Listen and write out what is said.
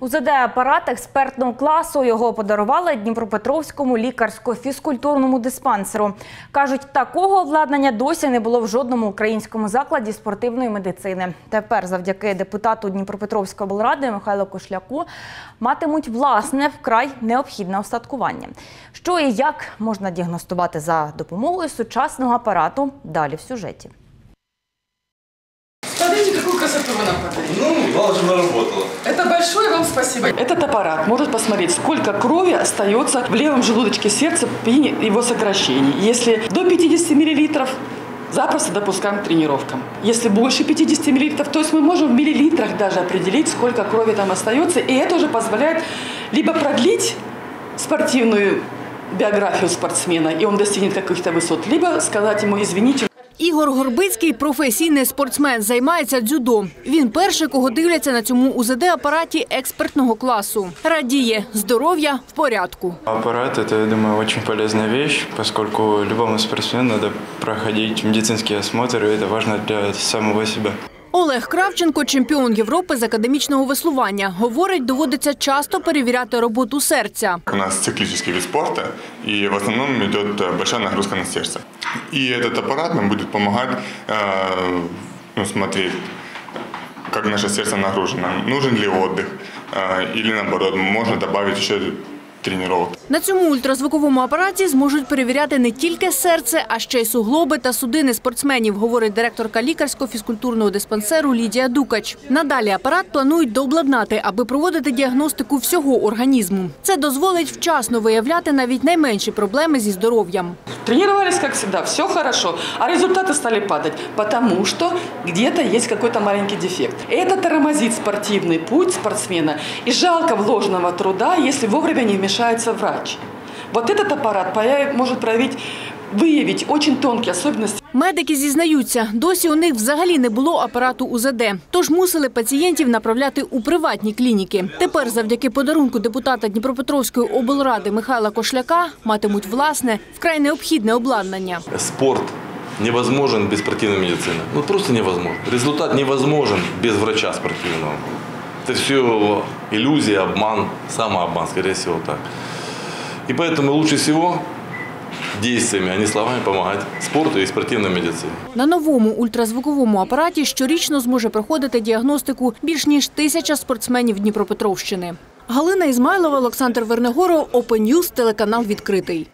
УЗД-апарат експертного класу його подарували Дніпропетровському лікарсько-фізкультурному диспансеру. Кажуть, такого обладнання досі не було в жодному українському закладі спортивної медицини. Тепер, завдяки депутату Дніпропетровської облради Михайлу Кошляку, матимуть власне вкрай необхідне остаткування. Що і як можна діагностувати за допомогою сучасного апарату далі в сюжеті. Вы нам подарили. Ну, ладно, что наработала. Это большое вам спасибо. Этот аппарат может посмотреть, сколько крови остается в левом желудочке сердца при его сокращении. Если до 50 мл, запросто допускаем к тренировкам. Если больше 50 мл, то есть мы можем в миллилитрах даже определить, сколько крови там остается. И это уже позволяет либо продлить спортивную биографию спортсмена, и он достигнет каких-то высот, либо сказать ему, извините, Ігор Горбицький – професійний спортсмен, займається дзюдо. Він перший, кого дивляться на цьому УЗД-апараті експертного класу. Радіє – здоров'я в порядку. Апарат це, я думаю, очень полезна вещь, поскольку любому спортсмену треба проходити медицинські осмотри, і це важливо для самого себя. Олег Кравченко – чемпіон Європи з академічного веслування. Говорить, доводиться часто перевіряти роботу серця. У нас циклический вид спорта, и в основном идет э, большая нагрузка на сердце. И этот аппарат нам будет помогать э, ну, смотреть, как наше сердце нагружено, нужен ли отдых, э, или наоборот, можно добавить еще тренировок. На цьому ультразвуковому апараті зможуть перевіряти не тільки серце, а ще й суглоби та судини спортсменів, говорить директорка лікарсько-фізкультурного диспансеру Лідія Дукач. Надалі апарат планують дообладнати, аби проводити діагностику всього організму. Це дозволить вчасно виявляти навіть найменші проблеми зі здоров'ям. Тренировались, как всегда, все хорошо, а результаты стали падать, потому что где-то есть какой-то маленький дефект. Это тормозит спортивный путь спортсмена, и жалко вложенного труда, если вовремя не вмешается врач. Вот этот аппарат появ- может проявить, выявить очень тонкие особенности Медики зізнаються, досі у них взагалі не було апарату УЗД, тож мусили пацієнтів направляти у приватні клініки. Тепер, завдяки подарунку депутата Дніпропетровської облради Михайла Кошляка, матимуть власне вкрай необхідне обладнання. Спорт невозможен без спортивной медицины. Ну, просто невозможно. Результат невозможен без врача спортивного. Это все иллюзия, обман, самообман, скорее всего, так. И поэтому лучше всего действиями, а не словами помогать спорту и спортивной медицине. На новому ультразвуковому апараті щорічно зможе проходити діагностику більш ніж тисяча спортсменів Дніпропетровщини. Галина Ізмайлова, Олександр Вернегоров, News, телеканал відкритий.